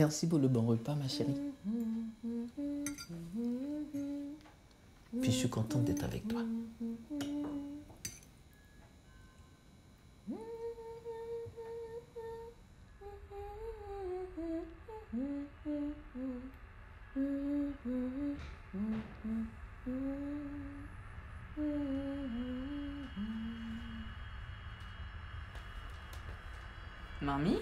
Merci pour le bon repas, ma chérie. Puis je suis contente d'être avec toi. Mamie?